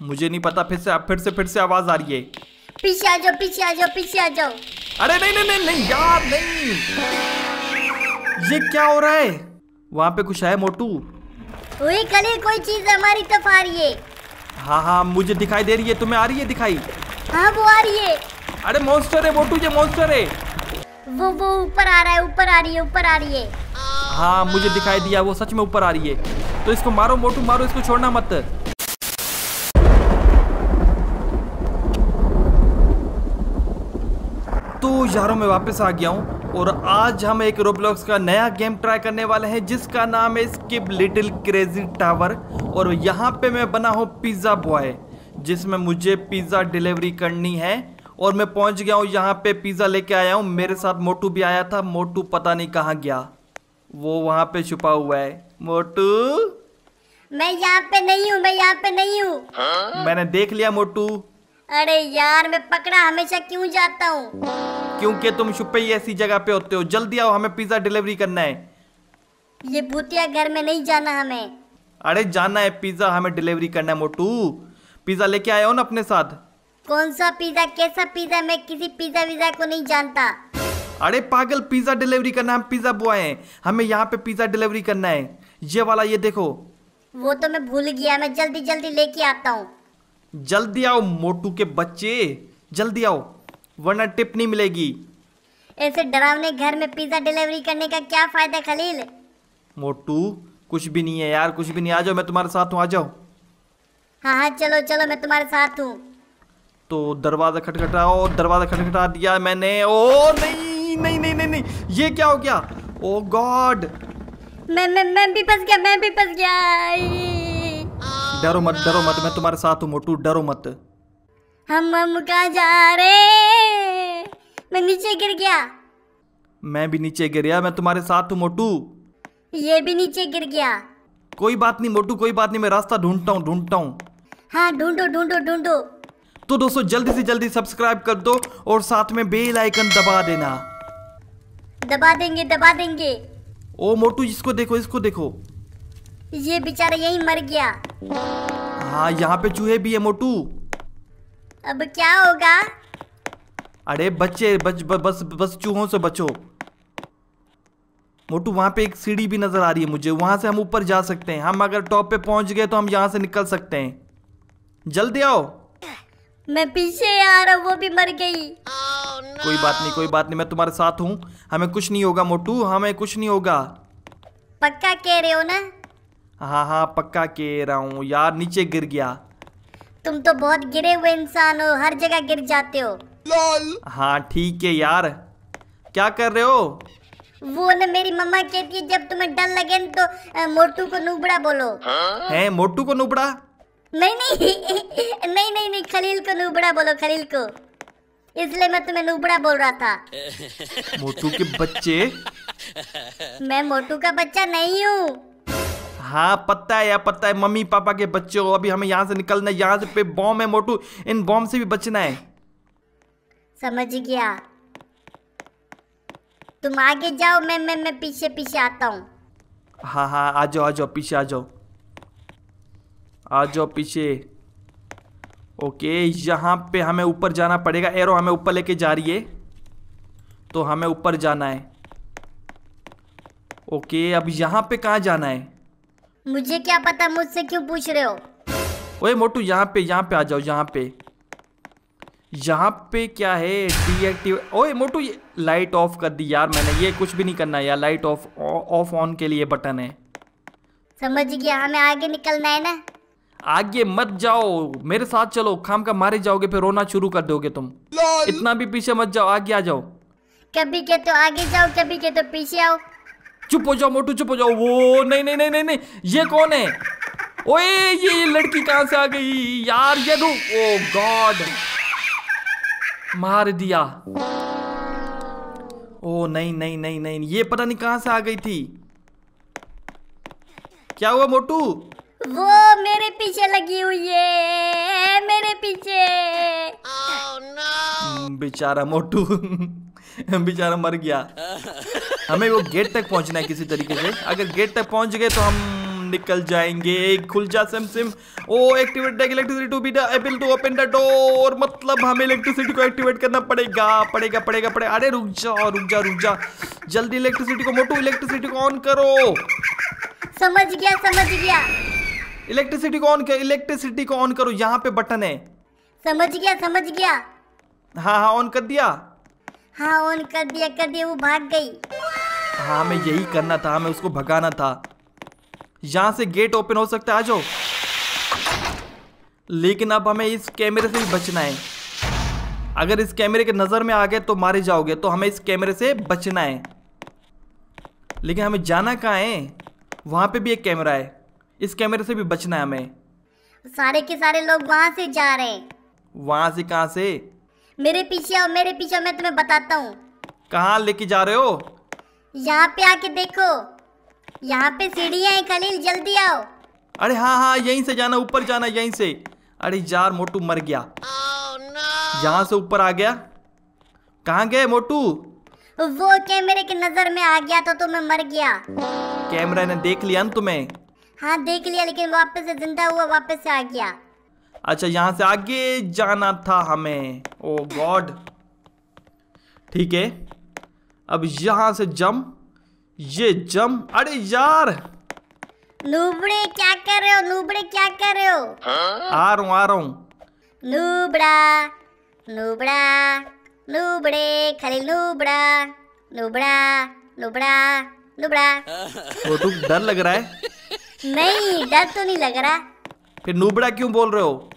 मुझे नहीं पता फिर से फिर से फिर से आवाज़ आ रही है। पीछे आ जाओ पीछे आ जाओ पीछे आ जाओ। अरे नहीं नहीं नहीं नहीं यार नहीं। ये क्या हो रहा है? वहाँ पे कुछ है मोटू? वही खलील कोई चीज़ हमारी तरफ़ आ रही है। हाँ हाँ मुझे दिखाई दे रही है तुम्हें आ रही है दिखाई? हाँ वो आ रही है। अरे मॉन्स्टर है मोटू ये मॉन्स्टर है। वो वो ऊपर आ रहा है ऊपर आ रही है ऊपर आ रही है। हाँ मुझे दिखाई दिया वो सच में ऊपर आ रही है। तो इसको मारो मोटू मारो इसको छोड़ना मत। यारों मैं वापस आ गया हूँ और आज हम एक रोब्लॉक्स का नया गेम ट्राई करने वाले हैं जिसका नाम है स्किप लिटिल क्रेजी टावर और यहाँ पे मैं बना हूँ पिज़्ज़ा बॉय जिसमें मुझे पिज़्ज़ा डिलीवरी करनी है और मैं पहुँच गया हूँ यहाँ पे पिज़्ज़ा लेके आया हूँ। मेरे साथ मोटू भी आया था मोटू पता नहीं कहाँ गया। वो वहाँ पे छुपा हुआ है। मोटू? मैं यहाँ पे नहीं हूँ मैं यहाँ पे नहीं हूँ? मैंने देख लिया मोटू। अरे यार मैं पकड़ा हमेशा क्यों जाता हूँ? क्योंकि तुम छुपे ही ऐसी जगह पे होते हो। जल्दी आओ हमें पिज़्ज़ा डिलीवरी करना है। ये भूतिया घर में नहीं जाना हमें। अरे जाना है पिज़्ज़ा हमें डिलीवरी करना है मोटू। पिज़्ज़ा लेके आए हो ना अपने साथ? कौन सा पिज्जा कैसा पिज्जा मैं किसी पिज्जा विजा को नहीं जानता। अरे पागल पिज़्ज़ा डिलीवरी करना है हम पिज़्ज़ा बॉय हैं। हमें यहाँ पे पिज़्ज़ा डिलीवरी करना है। ये वाला ये देखो। वो तो मैं भूल गया मैं जल्दी जल्दी लेके आता हूँ। जल्दी आओ मोटू के बच्चे जल्दी आओ वरना टिप नहीं मिलेगी। ऐसे डरावने घर में पिज्जा डिलीवरी करने का क्या फ़ायदा खलील? मोटू कुछ भी नहीं है यार कुछ भी नहीं आ जाओ मैं तुम्हारे साथ हूँ आ जाओ। हाँ हाँ चलो चलो मैं तुम्हारे साथ हूँ। तो दरवाज़ा खटखटाओ दरवाज़ा खटखटा दिया मैंने ओ नहीं नहीं नहीं नहीं नहीं ये क्या हो गया? Oh god! मैं मैं मैं भी फंस गया मैं भी फंस गया। डरो मत डरो मत मैं तुम्हारे साथ हूँ मोटू डरो मत। हम हम कहाँ जा रहे मैं नीचे गिर गया। मैं भी नीचे गिर गया मैं तुम्हारे साथ हूँ मोटू। ये भी नीचे गिर गया। कोई बात नहीं मोटू कोई बात नहीं मैं रास्ता ढूंढता हूँ ढूंढता हूँ। हाँ ढूंढो ढूंढो ढूंढो। तो दोस्तों जल्दी से जल्दी सब्सक्राइब कर दो और साथ में बेल आइकन दबा देना। दबा देंगे दबा देंगे। ओ मोटू इसको देखो इसको देखो। ये बेचारा यही मर गया। हाँ यहाँ पे चूहे भी है मोटू। अब क्या होगा? अरे बच्चे बच ब, बस बस चूहों से बचो। मोटू वहाँ पे एक सीढ़ी भी नज़र आ रही है मुझे। वहाँ से हम ऊपर जा सकते हैं। हम अगर टॉप पे पहुँच गए तो हम यहाँ से निकल सकते हैं। जल्दी आओ। मैं पीछे आ रहा वो भी मर गई। कोई बात नहीं कोई बात नहीं मैं तुम्हारे साथ हूँ। हमें कुछ नहीं होगा मोटू हमें कुछ नहीं होगा। पक्का कह रहे हो ना? हाँ हाँ पक्का कह रहा हूँ यार नीचे गिर गया। तुम तो बहुत गिरे हुए इंसान हो हर जगह गिर जाते हो। हाँ ठीक है यार। क्या कर रहे हो? वो ना मेरी मम्मा कहती है जब तुम्हें डर लगे न तो मोटू को नुबड़ा बोलो। हैं मोटू को नुबड़ा? नहीं नहीं नहीं नहीं नहीं खलील को नुबड़ा बोलो खलील को। इसलिए मैं तुम्हें नुबड़ा बोल रहा था। मोटू के बच्चे? मैं मोटू का बच्चा नहीं हूँ। हाँ पता है या पता है मम्मी पापा के बच्चे हो अभी हमें यहाँ से निकलना है यहाँ से पे बॉम्ब है मोटू इन बॉम्ब से भी बचना है। समझ गया। तुम आगे जाओ मैं मैं मैं पीछे पीछे आता हूँ। हाँ हाँ आ जाओ आ जाओ पीछे आ जाओ। आ जाओ पीछे। ओके यहाँ पे हमें ऊपर जाना पड़ेगा। एरो हमें ऊपर लेके जा रही है। तो हमें ऊपर जाना है। ओके अब यहाँ पे कहाँ जाना है? मुझे क्या पता मुझसे क्यों पूछ रहे हो? ओए मोटू यहाँ पे यहाँ पे आ जाओ यहाँ पे। यहाँ पे क्या है? डीएक्टिव ओए मोटू ये लाइट ऑफ़ कर दी यार मैंने। ये कुछ भी नहीं करना यार लाइट ऑफ़ ऑफ़ ऑन के लिए बटन है। समझ गया हमें आगे निकलना है ना? आगे मत जाओ। मेरे साथ चलो खाम का मारे जाओगे फिर रोना शुरू कर दोगे तुम। इतना भी पीछे मत जाओ आगे आ जाओ। कभी के तो आगे जाओ कभी के तो पीछे आओ। चुप हो जाओ मोटू चुप हो जाओ। वो नहीं नहीं नहीं नहीं नहीं ये कौन है? ओए ये ये लड़की कहाँ से आ गई? यार ये रू ओ गॉड। मार दिया। ओ नहीं नहीं नहीं नहीं ये पता नहीं कहाँ से आ गई थी। क्या हुआ मोटू? वो मेरे पीछे लगी हुई है मेरे पीछे। बेचारा मोटू बेचारा मर गया। हमें वो गेट तक पहुँचना है किसी तरीके से। अगर गेट तक पहुँच गए तो हम निकल जाएँगे। खुल जा सिम सिम। ओ activate electricity to be able to open the door मतलब हमें इलेक्ट्रिसिटी को एक्टिवेट करना पड़ेगा। पड़ेगा पड़ेगा पड़ेगा अरे रुक जा रुक जा रुक जा। जल्दी इलेक्ट्रिसिटी को मोटू इलेक्ट्रिसिटी को ऑन करो। समझ गया समझ गया। इलेक्ट्रिसिटी को ऑन कर इलेक्ट्रिसिटी को ऑन करो। यहाँ पे बटन है। समझ गया समझ गया। हाँ हाँ ऑन कर दिया। हाँ ऑन कर दिया कर दिया वो भाग गई। हाँ हमें यही करना था हमें उसको भगाना था। यहाँ से गेट ओपन हो सकता है आ जाओ। लेकिन अब हमें इस कैमरे से भी बचना है। अगर इस कैमरे के नज़र में आ गए तो मारे जाओगे तो हमें इस कैमरे से बचना है। लेकिन हमें जाना कहाँ है? वहाँ पे भी एक कैमरा है। इस कैमरे से भी बचना है हमें। सारे के सारे लोग वहाँ से जा रहे हैं। वहाँ से कहाँ से? मेरे पीछे आओ मेरे पीछे आओ, मैं तुम्हें बताता हूँ। कहाँ लेके जा रहे हो? यहाँ पे आके देखो। यहाँ पे सीढ़ियाँ हैं खलील जल्दी आओ। अरे हाँ हाँ यहीं से जाना ऊपर जाना यहीं से। अरे यार मोटू मर गया। यहाँ से ऊपर आ गया। कहाँ गए मोटू? वो कैमरे के नज़र में आ गया तो तुम्हें मर गया। कैमरा ने देख लिया ना तुम्हें? हाँ देख लिया लेकिन वापस से ज़िंदा हुआ वापस से आ गया। अच्छा यहाँ से आगे जाना था हमें। ओ गॉड ठीक है। अब यहाँ से जम। ये जम। अरे यार! नूबड़े क्या कर रहे हो? नूबड़े क्या कर रहे हो? आ रहा हूँ आ रहा हूँ। नूबड़ा लूबड़े नूबड़े खलील नूबड़ा नूबड़ा नूबड़ा नूबड़ा मोटू डर लग रहा है। नहीं डर तो नहीं लग रहा। फिर नूबड़ा क्यों बोल रहे हो?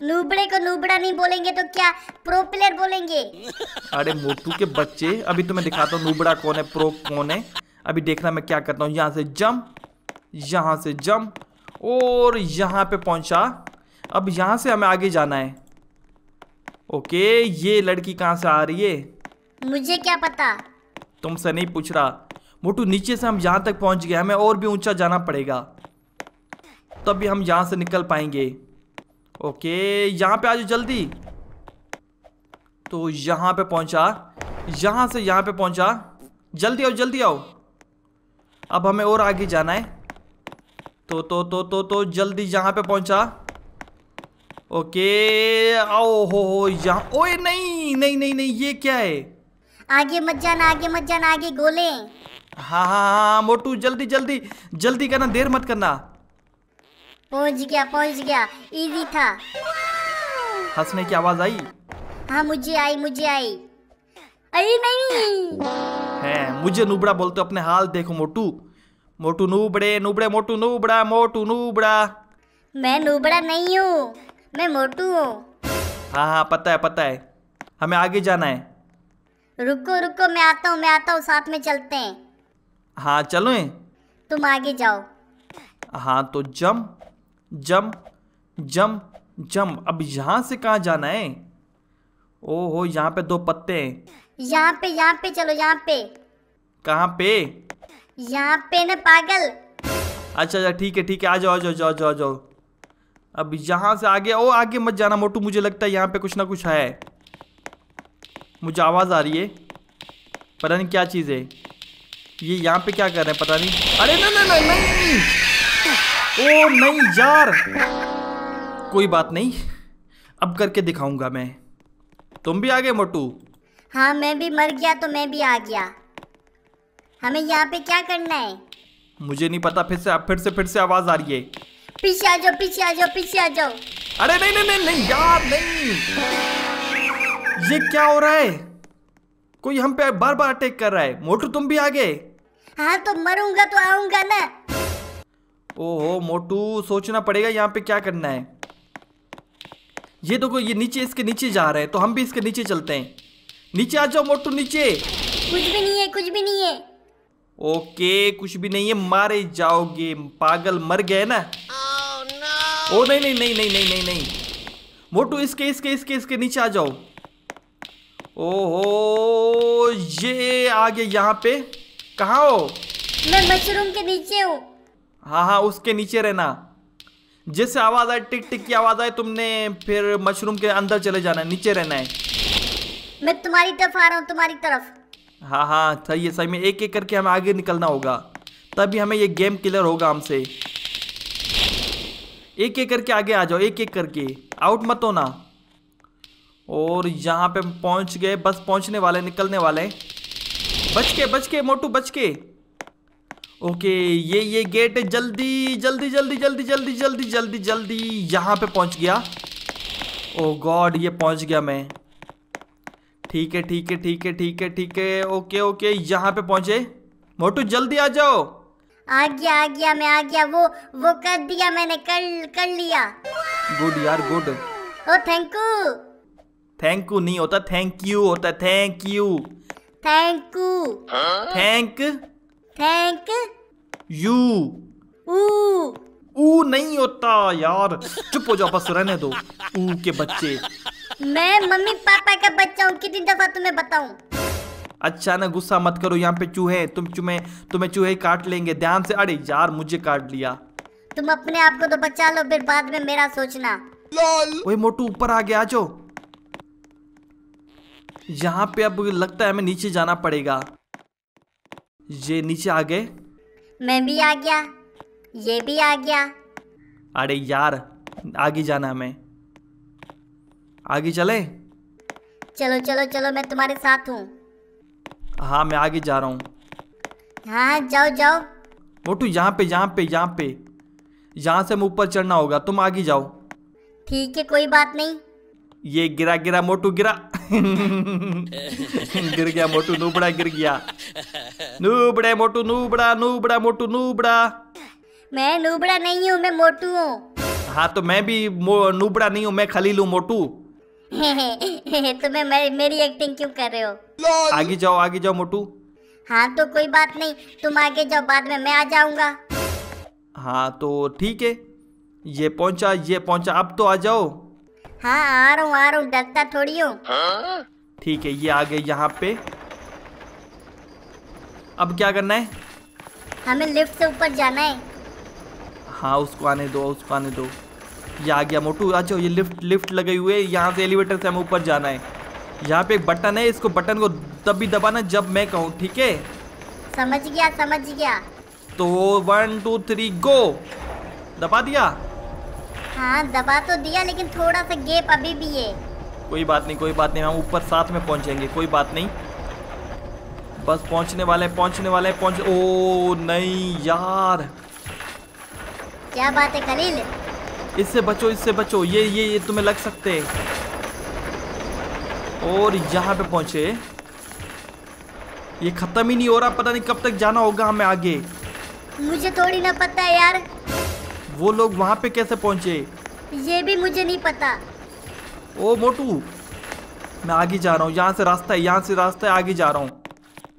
नूबड़े को नूबड़ा नहीं बोलेंगे तो क्या प्रो प्लेयर बोलेंगे? अरे मोटू के बच्चे अभी तो मैं दिखाता हूँ नूबड़ा कौन है प्रो कौन है। अभी देखना मैं क्या करता हूँ यहाँ से जम यहाँ से जम और यहाँ पे पहुँचा। अब यहाँ से हमें आगे जाना है। ओके ये लड़की कहाँ से आ रही है? मुझे क्या पता? तुमसे नहीं पूछ रहा। मोटू नीचे से हम यहाँ तक पहुँच गए हमें और भी ऊँचा जाना पड़ेगा। तभी हम यहाँ से निकल पाएँगे। ओके यहाँ पे आ जाओ जल्दी। तो यहाँ पे पहुँचा यहाँ से यहाँ पे पहुँचा। जल्दी आओ जल्दी आओ। अब हमें और आगे जाना है। तो तो तो तो तो जल्दी यहाँ पे पहुँचा। ओके आओ हो हो यहाँ ओए नहीं नहीं नहीं नहीं ये क्या है? आगे मत जाना आगे मत जाना आगे गोले। हैं। हाँ हाँ हाँ मोटू जल्दी जल्दी जल्दी करना देर मत करना। पहुँच गया पहुँच गया। इजी था। हंसने की आवाज़ आई? हाँ मुझे आई मुझे आई। अरे नहीं। है मुझे नूबड़ा बोलते अपने हाल देखो मोटू। मोटू नूबड़े नूबड़े मोटू नूबड़ा मोटू नूबड़ा। मैं नूबड़ा नहीं हूँ मैं मोटू हूँ। हाँ हाँ पता है पता है। हमें आगे जाना है। रुको रुको मैं आता हूँ मैं आता हूँ साथ में चलते हैं। हाँ चलो। तुम आगे जाओ। हाँ तो जम। जम जम जम अब यहाँ से कहाँ जाना है? ओहो यहाँ पे दो पत्ते हैं। यहाँ पे यहाँ पे चलो यहाँ पे। कहाँ पे? यहाँ पे न पागल। अच्छा अच्छा ठीक है ठीक है आ जाओ आ जाओ जाओ जाओ जाओ। अब यहाँ से आगे ओ आगे मत जाना मोटू मुझे लगता है यहाँ पे कुछ ना कुछ है। मुझे आवाज़ आ रही है। पता नहीं क्या चीज़ है। ये यहाँ पे क्या कर रहे हैं पता नहीं। अरे नहीं नहीं नहीं नहीं। ओ नहीं यार। कोई बात नहीं। अब करके दिखाऊँगा मैं। तुम भी आ गए मोटू? हाँ मैं भी मर गया तो मैं भी आ गया। हमें यहाँ पे क्या करना है? मुझे नहीं पता फिर से फिर से फिर से आवाज़ आ रही है। पीछे आ जाओ पीछे आ जाओ पीछे आ जाओ। अरे नहीं नहीं नहीं नहीं यार नहीं। ये क्या हो रहा है? कोई हम पे बार बार अटैक कर रहा है। मोटू तुम भी आ गए। हाँ तो मरूँगा तो आऊँगा ना। ओहो मोटू सोचना पड़ेगा यहाँ पे क्या करना है। ये देखो ये नीचे इसके नीचे जा रहे हैं तो हम भी इसके नीचे चलते हैं। नीचे आ जाओ मोटू नीचे। कुछ भी नहीं है कुछ भी नहीं है। ओके कुछ भी नहीं है मारे जाओगे। पागल मर गए ना? ओ नहीं नहीं नहीं नहीं नहीं नहीं नहीं। मोटू इसके इसके इसके इसके नीचे आ जाओ। ओहो ये आ गए यहाँ पे। कहाँ हो? मैं मशरूम के नीचे हूँ। हाँ हाँ उसके नीचे रहना। जैसे आवाज़ आए टिक टिक की आवाज़ आए तुमने फिर मशरूम के अंदर चले जाना है नीचे रहना है। मैं तुम्हारी तरफ़ आ रहा हूँ तुम्हारी तरफ़। हाँ हाँ सही है सही में एक एक करके हमें आगे निकलना होगा। तभी हमें ये गेम क्लियर होगा हमसे। एक एक करके आगे आ जाओ एक एक करके। आउट मत हो ना और यहाँ पे पहुँच गए बस पहुँचने वाले निकलने वाले। बच के बच के मोटू बच के। ओके ये ये गेट है जल्दी जल्दी जल्दी जल्दी जल्दी जल्दी जल्दी जल्दी यहाँ पे पहुँच गया। ओ गॉड ये पहुँच गया मैं। ठीक है ठीक है ठीक है ठीक है ठीक है। ओके ओके यहाँ पे पहुँचे। मोटू जल्दी आ जाओ। आ गया आ गया मैं आ गया वो वो कर दिया मैंने कर कर लिया। गुड यार good. Oh thank you. Thank you नहीं होता थैंक यू होता thank you. Thank you. Thank. Thank you. ऊ। ऊ नहीं होता यार। चुप हो जाओ बस रहने दो। ऊ के बच्चे। मैं मम्मी पापा का बच्चा हूँ कितनी दफ़ा तुम्हें बताऊँ? अच्छा ना गुस्सा मत करो यहाँ पे चूहे तुम चुमे तुम्हें चूहे काट लेंगे। ध्यान से अरे यार मुझे काट लिया। तुम अपने आप को तो बचा लो फिर बाद में मेरा सोचना। वही मोटू ऊपर आ गया जो यहाँ पे अब लगता है हमें नीचे जाना पड़ेगा। ये नीचे आ गए। मैं भी आ गया ये भी आ गया। अरे यार आगे जाना हमें। आगे चले? चलो चलो चलो मैं तुम्हारे साथ हूँ। हाँ मैं आगे जा रहा हूँ। हाँ जाओ जाओ। मोटू यहाँ पे यहाँ पे यहाँ पे। यहाँ से हमें ऊपर चढ़ना होगा तुम आगे जाओ। ठीक है कोई बात नहीं। ये गिरा गिरा मोटू गिरा। गिर गया मोटू नूबड़ा गिर गया। नूबड़े मोटू नूबड़ा नूबड़ा मोटू नूबड़ा। मैं नूबड़ा नहीं हूँ मैं मोटू हूँ। हाँ तो मैं भी नूबड़ा नहीं हूँ मैं खलील हूँ मोटू। तुम्हें मे- मेरी एक्टिंग क्यों कर रहे हो? आगे जाओ आगे जाओ मोटू। हाँ तो कोई बात नहीं तुम आगे जाओ बाद में मैं आ जाऊँगा। हाँ तो ठीक है ये पहुँचा ये पहुँचा अब तो आ जाओ। हाँ आ रहा हूँ आ रहा हूँ डरता थोड़ी हूँ। ठीक है ये आ गए यहाँ पे। अब क्या करना है? हमें लिफ्ट से ऊपर जाना है। हाँ उसको आने दो उसको आने दो। ये आ गया मोटू। अच्छा ये लिफ्ट लिफ्ट लगे हुए है। यहाँ से एलिवेटर से हमें ऊपर जाना है। यहाँ पे एक बटन है इसको बटन को तब भी दबाना जब मैं कहूँ ठीक है? समझ गया समझ गया। तो वन टू थ्री गो दबा दिया? हाँ दबा तो दिया लेकिन थोड़ा सा गैप अभी भी है। कोई बात नहीं कोई बात नहीं हम ऊपर साथ में पहुँचेंगे कोई बात नहीं। बस पहुँचने वाले पहुँचने वाले पहुँच ओ नहीं यार। क्या बात है खलील? इससे बचो इससे बचो ये ये ये तुम्हें लग सकते हैं। और यहाँ पे पहुँचे। ये खत्म ही नहीं हो रहा पता नहीं कब तक जाना होगा हमें आगे। मुझे थोड़ी ना पता है यार। वो लोग वहाँ पे कैसे पहुँचे? ये भी मुझे नहीं पता। ओ मोटू मैं आगे जा रहा हूँ। यहाँ से रास्ता है यहाँ से रास्ता है आगे जा रहा हूँ।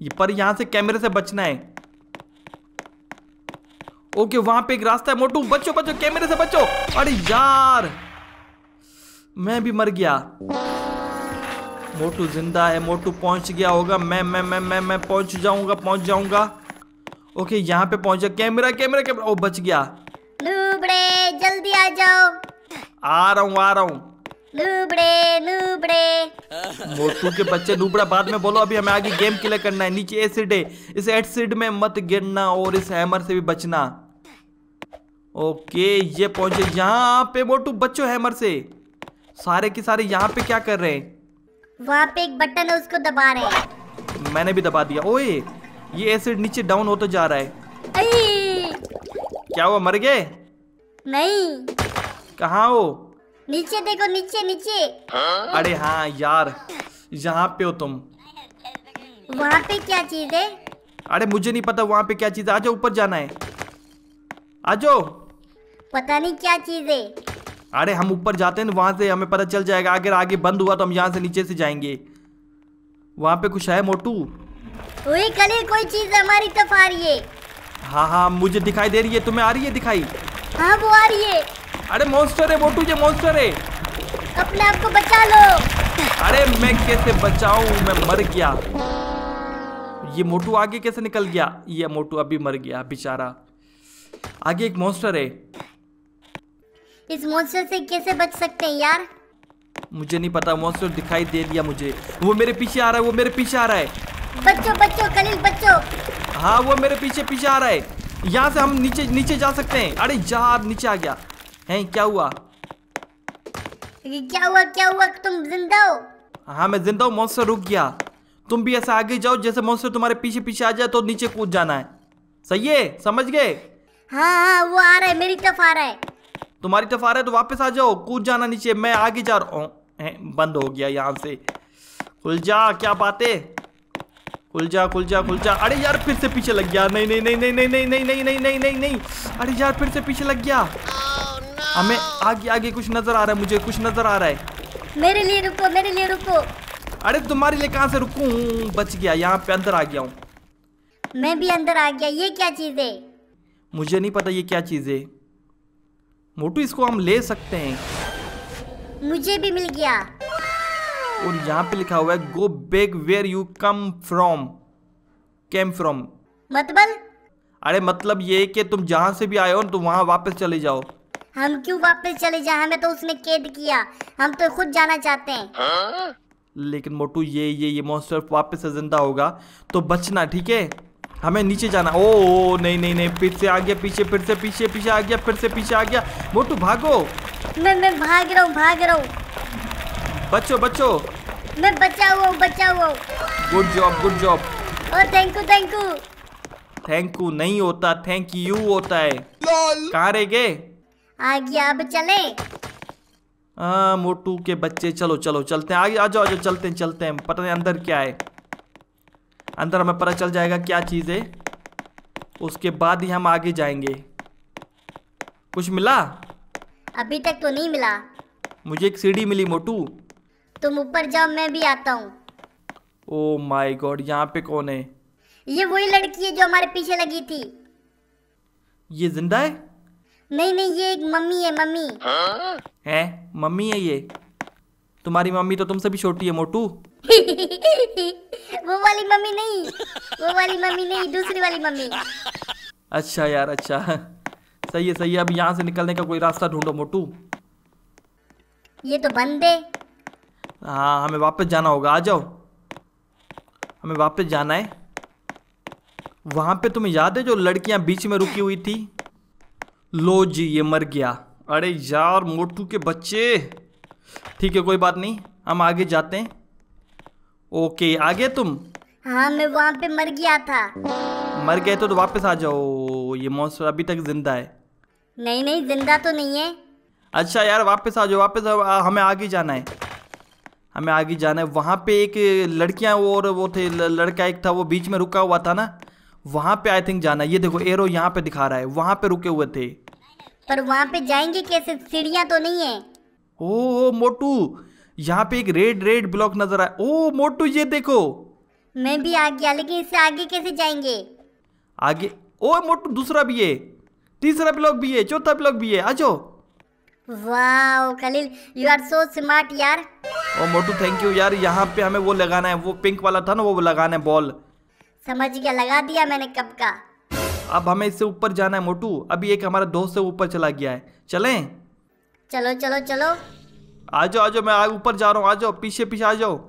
ये पर यहाँ से कैमरे से बचना है। ओके वहाँ पे एक रास्ता है मोटू बचो बचो कैमरे से बचो। अरे यार मैं भी मर गया। मोटू ज़िंदा है मोटू पहुँच गया होगा। मैं मैं मैं मैं मैं पहुँच जाऊँगा पहुँच जाऊँगा। ओके यहाँ पे पहुँच जा। Camera camera camera. ओ बच गया। नूबड़े जल्दी आ जाओ। आ रहा हूँ आ रहा हूँ। नूबड़े नूबड़े मोटू के बच्चे नूबड़ा बाद में बोलो अभी हमें आगे गेम क्लियर करना है। नीचे एसिड है। इस एसिड में मत गिरना और इस हैमर से भी बचना। ओके ये पहुँचे यहाँ पे मोटू बच्चो हैमर से। सारे के सारे यहाँ पे क्या कर रहे हैं? वहाँ पे एक बटन है उसको दबा रहे हैं। मैंने भी दबा दिया। ओए ये एसिड नीचे डाउन होता जा रहा है। क्या हुआ? मर गए? नहीं। कहाँ हो? नीचे देखो नीचे नीचे। अरे हाँ यार यहाँ पे हो तुम। वहाँ पे क्या चीज़ है? अरे मुझे नहीं पता वहाँ पे क्या चीज़ है। आ जाओ ऊपर जाना है। आ जाओ। पता नहीं क्या चीज़ है। अरे हम ऊपर जाते हैं वहाँ से हमें पता चल जाएगा। अगर आगे बंद हुआ तो हम यहाँ से नीचे से जाएँगे। वहाँ पे कुछ है मोटू? कोई चीज़ हमारी तरफ़ आ रही है। हाँ हाँ मुझे दिखाई दे रही है तुम्हें आ रही है दिखाई? हाँ वो आ रही है। अरे मॉन्स्टर है मोटू ये मॉन्स्टर है। अपने आप को बचा लो। अरे मैं कैसे बचाऊं? मैं मर गया। ये मोटू आगे कैसे निकल गया? ये मोटू अभी मर गया बेचारा। आगे एक मॉन्स्टर है। इस मॉन्स्टर से कैसे बच सकते हैं यार? मुझे नहीं पता मॉन्स्टर दिखाई दे दिया मुझे। वो मेरे पीछे आ रहा है वो मेरे पीछे आ रहा है। बच्चों बच्चों कलील बच्चों। हाँ वो मेरे पीछे पीछे आ रहा है। यहाँ से हम नीचे नीचे जा सकते हैं। अरे यार नीचे आ गया। हैं क्या हुआ? क्या हुआ क्या हुआ? तुम ज़िंदा हो? हाँ मैं ज़िंदा हूँ मॉन्स्टर रुक गया। तुम भी ऐसे आगे जाओ जैसे मॉन्स्टर तुम्हारे पीछे पीछे आ जाए तो नीचे कूद जाना है। सही है? समझ गए? हाँ हाँ वो आ रहा है मेरी तरफ़ आ रहा है। तुम्हारी तरफ़ आ रहा है तो वापस आ जाओ कूद जाना नीचे। मैं आगे जा रहा हूँ। बंद हो गया यहाँ से। खुल जा क्या बात? है खुल जा खुल जा खुल जा अरे यार फिर से पीछे लग गया नहीं नहीं नहीं नहीं नहीं नहीं नहीं नहीं नहीं नहीं नहीं नहीं अरे यार फिर से पीछे लग गया हमें आगे आगे कुछ नज़र आ रहा है मुझे कुछ नज़र आ रहा है मेरे लिए रुको मेरे लिए रुको अरे तुम्हारे लिए कहाँ से रुकूं बच गया यहाँ पे अंदर आ गया हूँ मैं भी अंदर आ गया ये क्या चीज़ है मुझे नहीं पता ये क्या चीज़ है मोटू इसको हम ले सकते हैं मुझे भी मिल गया और यहाँ पे लिखा हुआ है go back where you come from came from मतलब? अरे मतलब ये कि तुम जहाँ से भी आए हो तो वहाँ वापस चले जाओ। हम क्यों वापस चले जाए? हमें तो उसने कैद किया। हम तो खुद जाना चाहते हैं। लेकिन मोटू ये ये ये मॉन्स्टर वापस से ज़िंदा होगा तो बचना ठीक है? हमें नीचे जाना। ओ, ओ नहीं नहीं नहीं फिर से आ गया पीछे फिर से पीछे पीछे आ गया फिर से पीछे आ गया। मोटू भागो। मैं मैं भाग रहा हूँ भाग रहा हूँ। बच्चो बच्चो। मैं बचा हुआ हूँ बचा हुआ गुड जॉब गुड जॉब और thank you thank you thank you नहीं होता थैंक यू होता है। कहाँ रह गए? आ गया अब चले। हाँ मोटू के बच्चे चलो चलो चलते हैं। आगे आ जाओ आ जाओ चलते हैं चलते हैं। पता नहीं अंदर क्या है। अंदर हमें पता चल जाएगा क्या चीज़ है। उसके बाद ही हम आगे जाएँगे। कुछ मिला? अभी तक तो नहीं मिला। मुझे एक सीढ़ी मिली मोटू। तुम ऊपर जाओ मैं भी आता हूँ। ओ माय गॉड यहाँ पे कौन है? ये वही लड़की है जो हमारे पीछे लगी थी। ये ज़िंदा है? नहीं नहीं ये एक मम्मी है मम्मी। हैं? मम्मी है ये? तुम्हारी मम्मी तो तुमसे भी छोटी है मोटू। वो वाली मम्मी नहीं वो वाली मम्मी नहीं दूसरी वाली मम्मी। अच्छा यार अच्छा। सही है सही है अब यहाँ से निकलने का कोई रास्ता ढूंढो मोटू। ये तो बंद है। हाँ हमें वापस जाना होगा। आ जाओ। हमें वापस जाना है। वहाँ पे तुम्हें याद है जो लड़कियाँ बीच में रुकी हुई थी? लो जी ये मर गया। अरे यार मोटू के बच्चे। ठीक है कोई बात नहीं। हम आगे जाते हैं। ओके आगे तुम? हाँ मैं वहाँ पे मर गया था। मर गए तो, तो वापस आ जाओ। ये मॉन्स्टर अभी तक ज़िंदा है। नहीं नहीं ज़िंदा तो नहीं है। अच्छा यार वापस आ जाओ वापस हमें आगे जाना है। हमें आगे जाना है। वहाँ पे एक लड़कियाँ और वो थे लड़का एक था वो बीच में रुका हुआ था ना। वहाँ पे आई थिंक जाना है। ये देखो एरो यहाँ पे दिखा रहा है। वहाँ पे रुके हुए थे। पर वहाँ पे जाएँगे कैसे? सीढ़ियाँ तो नहीं है। ओ मोटू यहाँ पे एक रेड रेड ब्लॉक नज़र आया ओ मोटू ये देखो। मैं भी आ गया लेकिन इससे आगे कैसे जाएँगे? आगे ओ मोटू दूसरा भी है। तीसरा ब्लॉक भी है चौथा ब्लॉक भी है। आ जाओ। वाह Khalil you are so smart यार। ओ मोटू थैंक यू यार यहाँ पे हमें वो लगाना है वो पिंक वाला था ना वो लगाना है बॉल समझ गया लगा दिया मैंने कब का। अब हमें इससे ऊपर जाना है मोटू अभी एक हमारा दोस्त से ऊपर चला गया है। चलें? चलो चलो चलो। आ जाओ आ जाओ मैं ऊपर जा रहा हूँ आ जाओ पीछे पीछे आ जाओ।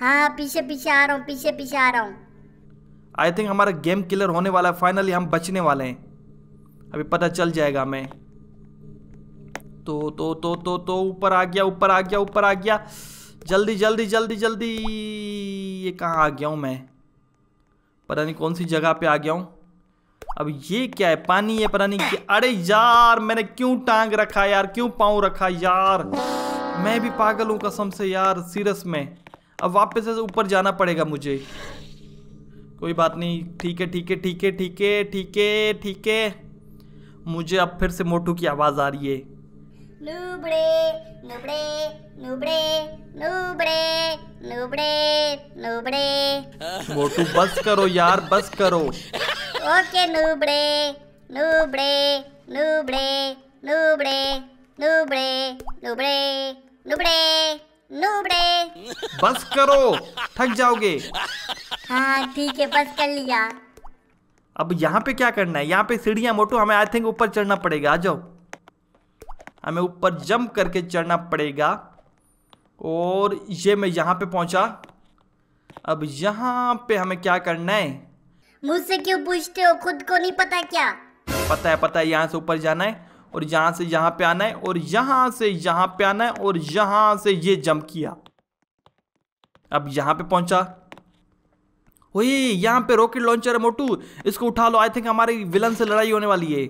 हाँ पीछे पीछे आ रहा हूँ पीछे पीछे आ रहा हूँ। आई थिंक हमारा गेम किलर होने वाला है फाइनली हम बचने वाले हैं। अभी पता चल जाएगा हमें। तो तो तो तो तो ऊपर आ गया, ऊपर आ गया, ऊपर आ गया। जल्दी जल्दी जल्दी जल्दी। ये कहाँ आ गया हूँ मैं? पता नहीं कौन सी जगह पे आ गया हूँ। अब ये क्या है? पानी है, पता नहीं क्या अरे यार, मैंने क्यों टांग रखा यार? क्यों पाँव रखा यार? मैं भी पागल हूँ कसम से यार सीरस में। अब वापस से ऊपर जाना पड़ेगा मुझे। कोई बात नहीं। ठीक है ठीक है ठीक है ठीक है ठीक है ठीक है। मुझे अब फिर से मोटू की आवाज़ आ रही है। नुबड़े नुबड़े नुबड़े नुबड़े नुबड़े नुबड़े मोटू बस करो यार बस करो ओके नुबड़े नुबड़े नुबड़े नुबड़े नुबड़े नुबड़े नुबड़े नुबड़े बस करो थक जाओगे हाँ ठीक है बस कर लिया अब यहाँ पे क्या करना है यहाँ पे सीढ़ियाँ मोटू हमें आई थिंक ऊपर चढ़ना पड़ेगा आ जाओ हमें ऊपर जंप करके चढ़ना पड़ेगा। और ये मैं यहाँ पे पहुँचा। अब यहाँ पे हमें क्या करना है? मुझसे क्यों पूछते हो? खुद को नहीं पता क्या? पता है पता है यहाँ से ऊपर जाना है और यहाँ से यहाँ पे आना है और यहाँ से यहाँ पे आना है और यहाँ से ये जंप किया। अब यहाँ पे पहुँचा। वही यहाँ पे रॉकेट लॉन्चर है मोटू इसको उठा लो। आई थिंक हमारी विलन से लड़ाई होने वाली है।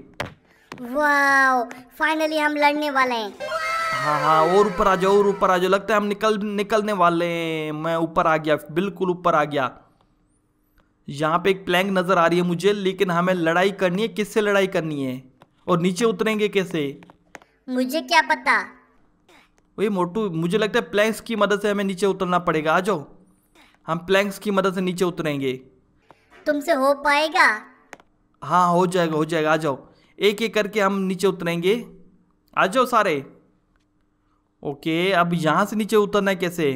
वाओ फाइनली हम लड़ने वाले हैं। हाँ हाँ और ऊपर आ जाओ और ऊपर आ जाओ। लगता है हम निकल निकलने वाले हैं। मैं ऊपर आ गया बिल्कुल ऊपर आ गया। यहाँ पे एक प्लैंक नज़र आ रही है मुझे लेकिन हमें लड़ाई करनी है। किससे लड़ाई करनी है? और नीचे उतरेंगे कैसे? मुझे क्या पता? वही मोटू मुझे लगता है प्लैंक्स की मदद से हमें नीचे उतरना पड़ेगा। आ जाओ। हम प्लैंक्स की मदद से नीचे उतरेंगे। तुमसे हो पाएगा? हाँ हो जाएगा हो जाएगा। आ जाओ। एक एक करके हम नीचे उतरेंगे। आ जाओ सारे। ओके अब यहाँ से नीचे उतरना है कैसे?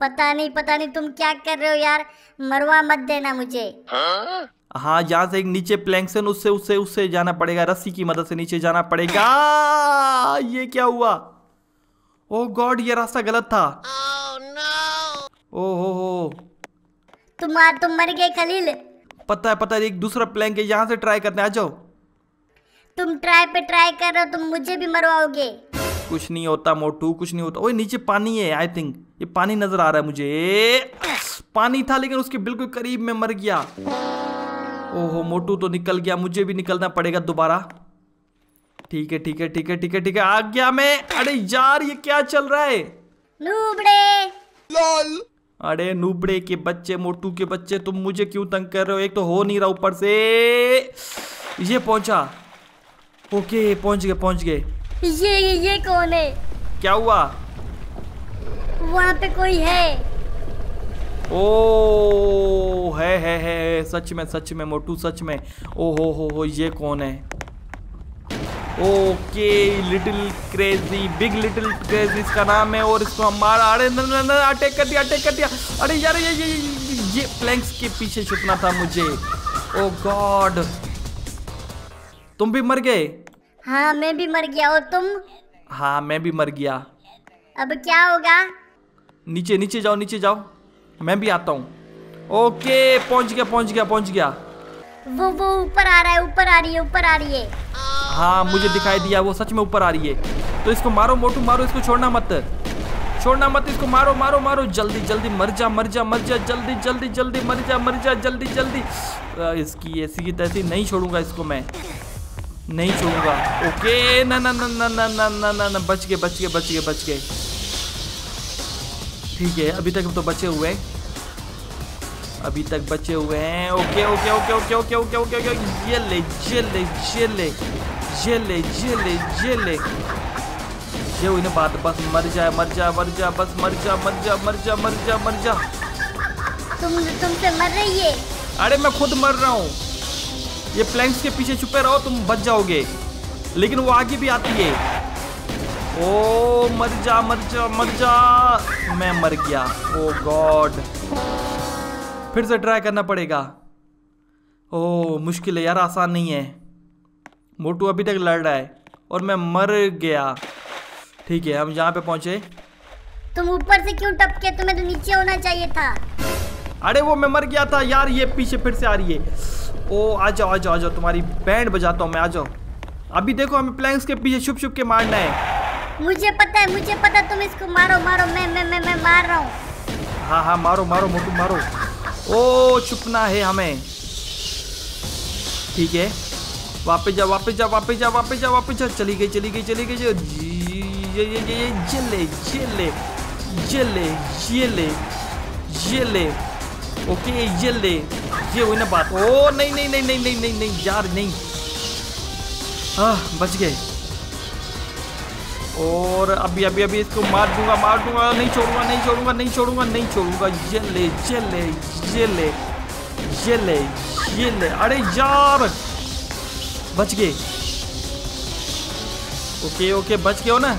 पता नहीं पता नहीं तुम क्या कर रहे हो यार? मरवा मत देना मुझे। हाँ? यहाँ से एक नीचे प्लैंक्सन उससे उससे उससे जाना पड़ेगा। रस्सी की मदद से नीचे जाना पड़ेगा। ये क्या हुआ? ओ गॉड ये रास्ता गलत था। ओ हो हो। तुम तुम मर गए खलील। पता है पता है एक दूसरा प्लैंक है। यहाँ से ट्राई करने आ जाओ। तुम ट्राई पे ट्राई कर रहे हो तुम मुझे भी मरवाओगे। कुछ नहीं होता मोटू कुछ नहीं होता। ओए नीचे पानी है आई थिंक ये पानी नज़र आ रहा है मुझे। पानी था लेकिन उसके बिल्कुल करीब में मर गया। ओहो मोटू तो निकल गया। मुझे भी निकलना पड़ेगा दोबारा। ठीक है ठीक है ठीक है ठीक है ठीक है। आ गया मैं। अरे यार ये क्या चल रहा है? नूबड़े। अरे नूबड़े के बच्चे मोटू के बच्चे तुम मुझे क्यों तंग कर रहे हो? एक तो हो नहीं रहा ऊपर से। ये पहुँचा। ओके पहुँच गए पहुँच गए ये ये ये कौन है क्या हुआ वहाँ पे कोई है ओ है है है सच में सच में मोटू सच में ओ हो हो हो ये कौन है okay little crazy big little crazy इसका नाम है और इसको हम मारा अरे न न न अटैक कर दिया अटैक कर दिया अरे यार ये ये ये, ये प्लैंक्स के पीछे छुपना था मुझे ओ गॉड तुम भी मर गए? हाँ मैं भी मर गया। और तुम? हाँ मैं भी मर गया। अब क्या होगा? नीचे नीचे जाओ नीचे जाओ। मैं भी आता हूँ। ओके पहुँच गया पहुँच गया पहुँच गया। वो वो ऊपर आ रहा है ऊपर आ रही है ऊपर आ रही है। हाँ मुझे दिखाई दिया वो सच में ऊपर आ रही है। तो इसको मारो मोटू मारो इसको छोड़ना मत। छोड़ना मत इसको मारो मारो मारो। जल्दी जल्दी मर जा मर जा मर जा जल्दी जल्दी जल्दी मर जा मर जा जल्दी जल्दी। इसकी ऐसी की तैसी नहीं छोड़ूँगा इसको मैं। नहीं छोड़ूँगा ओके ना ना ना ना ना ना ना ना ना बच गए बच गए बच गए बच गए। ठीक है अभी तक हम तो बचे हुए हैं। अभी तक बचे हुए हैं। Okay okay okay okay okay okay okay okay. ये ले ये ले ये ले ये ले ये ले ये ले। ये हुई ना बात बस मर जा मर जा मर जा बस मर जा मर जा मर जा मर जा मर जा। तुम तुमसे मर रही है। अरे मैं खुद मर रहा हूँ। ये प्लैंक्स के पीछे छुपे रहो तुम बच जाओगे। लेकिन वो आगे भी आती है। ओ मर जा मर जा मर जा। मैं मर गया। Oh god. फिर से ट्राई करना पड़ेगा। ओ मुश्किल है यार आसान नहीं है। मोटू अभी तक लड़ रहा है और मैं मर गया। ठीक है हम यहाँ पे पहुँचे। तुम ऊपर से क्यों टपके? तुम्हें तो नीचे होना चाहिए था। अरे वो मैं मर गया था। यार ये पीछे फिर से आ रही है। ओ आ जाओ आ जाओ आ जाओ तुम्हारी बैंड बजाता हूँ मैं आ जाओ अभी देखो हमें प्लैंक्स के पीछे छुप छुप के मारना है मुझे पता है मुझे पता तुम इसको मारो मारो मैं मैं मैं मैं मार रहा हूँ हाँ हाँ मारो मारो मोटू मारो ओ छुपना है हमें ठीक है वापस जा वापस जा वापस जा वापस जा वापस जा चली गई चली गई चली गई ये ये ये ये ये ले ये ले ये ले ये ले ये ले ओके ये ले। ये हुई ना बात। ओ नहीं नहीं नहीं नहीं नहीं नहीं नहीं यार नहीं। हाँ बच गए। और अभी अभी अभी इसको मार दूँगा मार दूँगा। नहीं छोड़ूँगा नहीं छोड़ूँगा नहीं छोड़ूँगा नहीं छोड़ूँगा। ये ले ये ले ये ले ये ले ये ले। अरे यार बच गए। ओके ओके बच गए हो ना?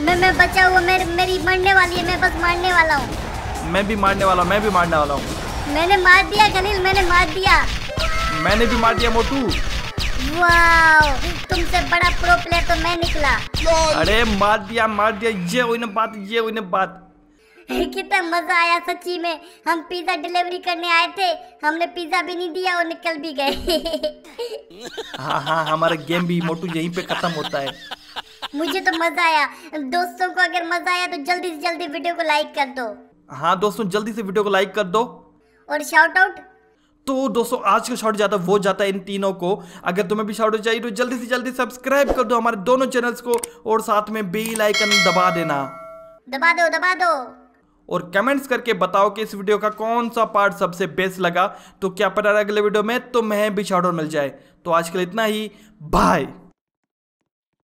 मैं मैं बचा हुआ मेरी मेरी मरने वाली है मैं बस मारने वाला हूँ। मैं भी मारने वाला हूँ मैं भी मारने वाला हूँ। मैंने मार दिया खलील मैंने मार दिया। मैंने भी मार दिया मोटू। वाओ तुमसे बड़ा प्रो प्लेयर तो मैं निकला। अरे मार दिया मार दिया ये हुई ना बात ये हुई ना बात। कितना मज़ा आया सच्ची में। हम पिज्जा डिलीवरी करने आए थे हमने पिज्जा भी नहीं दिया और निकल भी गए। हाँ हाँ हमारा गेम भी मोटू यहीं पे खत्म होता है। मुझे तो मज़ा आया। दोस्तों को अगर मज़ा आया तो जल्दी से जल्दी वीडियो को लाइक कर दो। हाँ दोस्तों जल्दी से वीडियो को लाइक कर दो। और शाउट आउट तो दोस्तों आज का शॉट जाता वो जाता है इन तीनों को। अगर तुम्हें भी शॉट चाहिए तो जल्दी से जल्दी सब्सक्राइब कर दो हमारे दोनों चैनल्स को और साथ में बेल आइकन दबा देना। दबा दो दबा दो। और कमेंट्स करके बताओ कि इस वीडियो का कौन सा पार्ट सबसे बेस्ट लगा। तो क्या पता अगले वीडियो में तो मैं भी शॉट मिल जाए। तो आज के लिए इतना ही। बाय